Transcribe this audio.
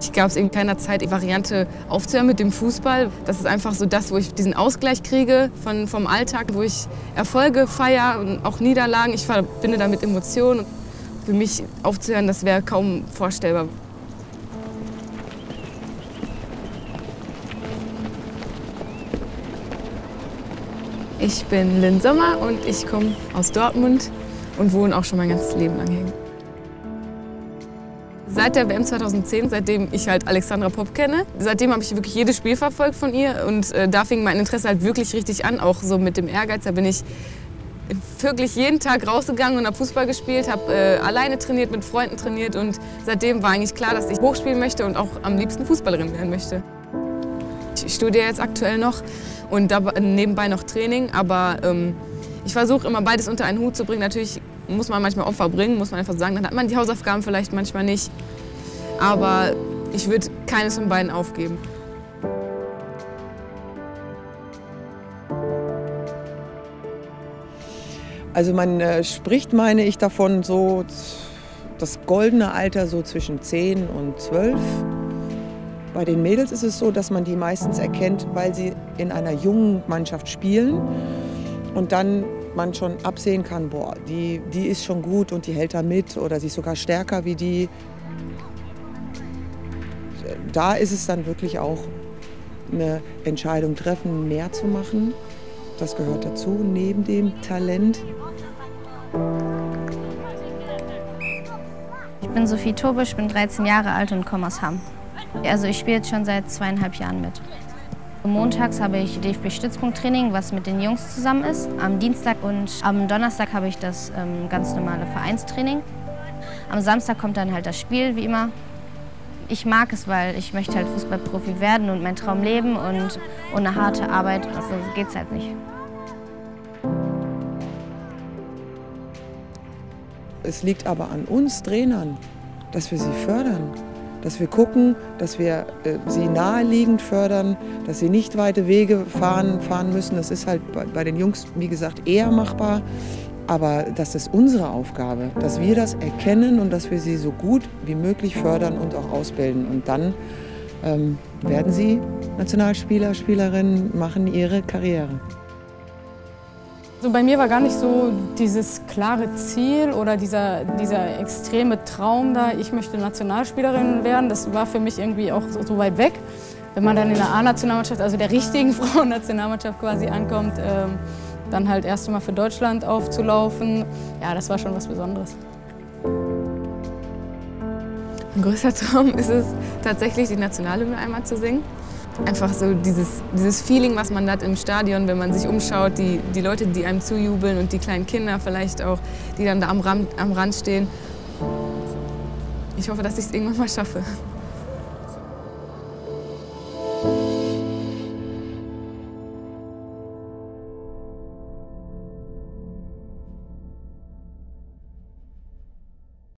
Ich gab es in keiner Zeit die Variante aufzuhören mit dem Fußball. Das ist einfach so das, wo ich diesen Ausgleich kriege von, vom Alltag, wo ich Erfolge feiere und auch Niederlagen. Ich verbinde damit Emotionen. Für mich aufzuhören, das wäre kaum vorstellbar. Ich bin Lynn Sommer und ich komme aus Dortmund und wohne auch schon mein ganzes Leben lang hier. Seit der WM 2010, seitdem ich halt Alexandra Popp kenne, seitdem habe ich wirklich jedes Spiel verfolgt von ihr und äh, da fing mein Interesse halt wirklich richtig an, auch so mit dem Ehrgeiz. Da bin ich wirklich jeden Tag rausgegangen und habe Fußball gespielt, habe äh, alleine trainiert, mit Freunden trainiert und seitdem war eigentlich klar, dass ich hochspielen möchte und auch am liebsten Fußballerin werden möchte. Ich studiere jetzt aktuell noch und nebenbei noch Training, aber ähm, ich versuche immer beides unter einen Hut zu bringen. Natürlich muss man manchmal Opfer bringen, muss man einfach sagen. Dann hat man die Hausaufgaben vielleicht manchmal nicht. Aber ich würde keines von beiden aufgeben. Also man äh, spricht, meine ich, davon so das goldene Alter so zwischen 10 und 12. Bei den Mädels ist es so, dass man die meistens erkennt, weil sie in einer jungen Mannschaft spielen und dann man schon absehen kann, boah, die, die ist schon gut und die hält da mit oder sie ist sogar stärker wie die. Da ist es dann wirklich auch eine Entscheidung treffen, mehr zu machen. Das gehört dazu, neben dem Talent. Ich bin Sophie Tobisch, bin 13 Jahre alt und komme aus Hamm. Also ich spiele jetzt schon seit zweieinhalb Jahren mit. Montags habe ich DFB-Stützpunkttraining, was mit den Jungs zusammen ist. Am Dienstag und am Donnerstag habe ich das ähm, ganz normale Vereinstraining. Am Samstag kommt dann halt das Spiel, wie immer. Ich mag es, weil ich möchte halt Fußballprofi werden und meinen Traum leben und ohne harte Arbeit also geht es halt nicht. Es liegt aber an uns Trainern, dass wir sie fördern dass wir gucken, dass wir äh, sie naheliegend fördern, dass sie nicht weite Wege fahren, fahren müssen. Das ist halt bei, bei den Jungs, wie gesagt, eher machbar. Aber das ist unsere Aufgabe, dass wir das erkennen und dass wir sie so gut wie möglich fördern und auch ausbilden. Und dann ähm, werden sie Nationalspieler, Spielerinnen, machen ihre Karriere. Also bei mir war gar nicht so dieses klare Ziel oder dieser, dieser extreme Traum da, ich möchte Nationalspielerin werden. Das war für mich irgendwie auch so, so weit weg. Wenn man dann in der A-Nationalmannschaft, also der richtigen Frauennationalmannschaft quasi ankommt, ähm, dann halt erst einmal für Deutschland aufzulaufen, ja, das war schon was Besonderes. Ein größter Traum ist es tatsächlich, die Nationalhymne einmal zu singen. Einfach so dieses, dieses Feeling, was man hat im Stadion, wenn man sich umschaut, die, die Leute, die einem zujubeln und die kleinen Kinder vielleicht auch, die dann da am Rand, am Rand stehen. Ich hoffe, dass ich es irgendwann mal schaffe.